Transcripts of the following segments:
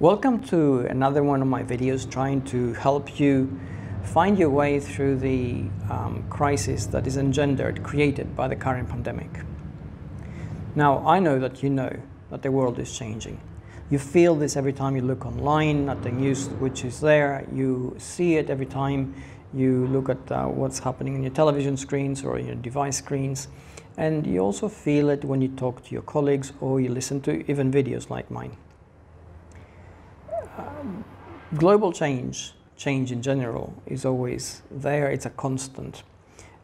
Welcome to another one of my videos trying to help you find your way through the um, crisis that is engendered, created by the current pandemic. Now, I know that you know that the world is changing. You feel this every time you look online at the news which is there. You see it every time you look at uh, what's happening on your television screens or your device screens. And you also feel it when you talk to your colleagues or you listen to even videos like mine Um, global change, change in general, is always there, it's a constant.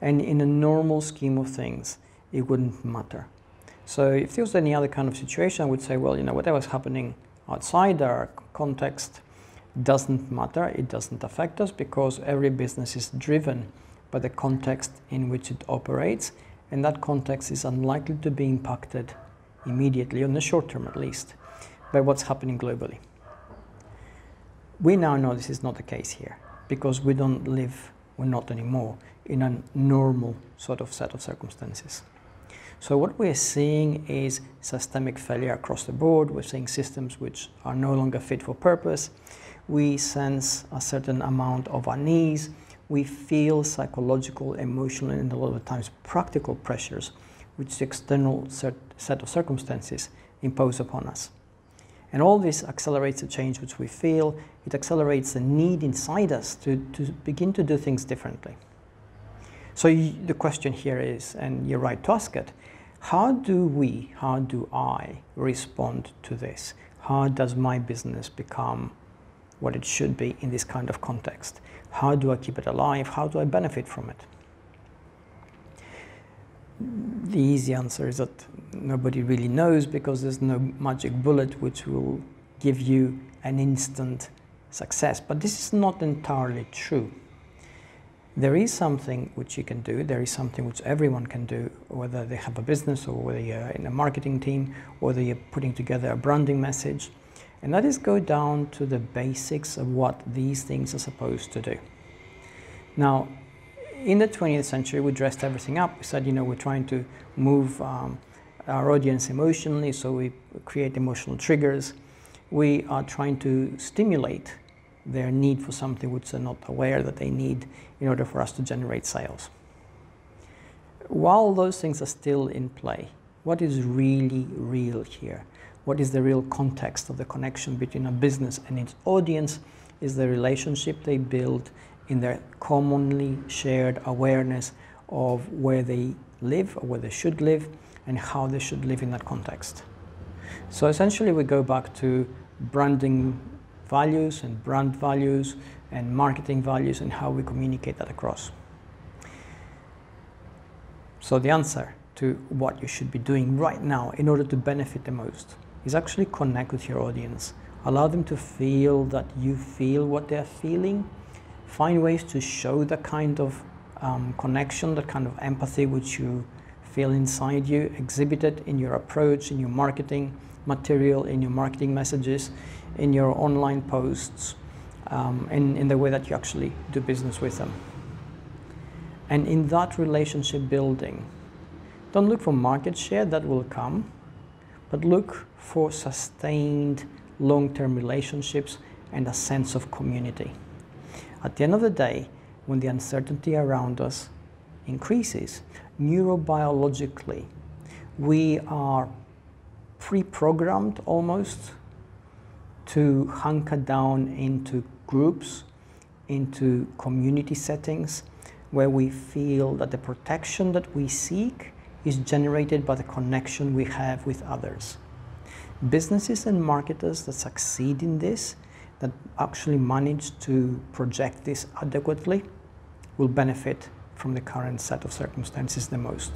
And in a normal scheme of things, it wouldn't matter. So if there was any other kind of situation, I would say, well, you know, whatever's happening outside our context doesn't matter, it doesn't affect us because every business is driven by the context in which it operates, and that context is unlikely to be impacted immediately, on the short term at least, by what's happening globally. We now know this is not the case here because we don't live, we're not anymore, in a normal sort of set of circumstances. So what we're seeing is systemic failure across the board. We're seeing systems which are no longer fit for purpose. We sense a certain amount of unease. We feel psychological, emotional, and a lot of times practical pressures which the external set of circumstances impose upon us. And all this accelerates the change which we feel. It accelerates the need inside us to, to begin to do things differently. So you, the question here is, and you're right to ask it, how do we, how do I respond to this? How does my business become what it should be in this kind of context? How do I keep it alive? How do I benefit from it? The easy answer is that nobody really knows because there's no magic bullet which will give you an instant success. But this is not entirely true. There is something which you can do, there is something which everyone can do, whether they have a business or whether you're in a marketing team, whether you're putting together a branding message. And that is go down to the basics of what these things are supposed to do. Now, in the 20th century, we dressed everything up. We said, you know, we're trying to move um, our audience emotionally, so we create emotional triggers. We are trying to stimulate their need for something which they're not aware that they need in order for us to generate sales. While those things are still in play, what is really real here? What is the real context of the connection between a business and its audience is the relationship they build in their commonly shared awareness of where they live or where they should live and how they should live in that context. So essentially we go back to branding values and brand values and marketing values and how we communicate that across. So the answer to what you should be doing right now in order to benefit the most is actually connect with your audience. Allow them to feel that you feel what they're feeling. Find ways to show the kind of um, connection, the kind of empathy which you feel inside you, exhibit it in your approach, in your marketing material, in your marketing messages, in your online posts, um, in, in the way that you actually do business with them. And in that relationship building, don't look for market share, that will come, but look for sustained long-term relationships and a sense of community. At the end of the day, when the uncertainty around us increases, neurobiologically, we are pre-programmed almost to hunker down into groups, into community settings, where we feel that the protection that we seek is generated by the connection we have with others. Businesses and marketers that succeed in this, that actually manage to project this adequately, will benefit from the current set of circumstances the most.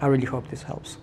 I really hope this helps.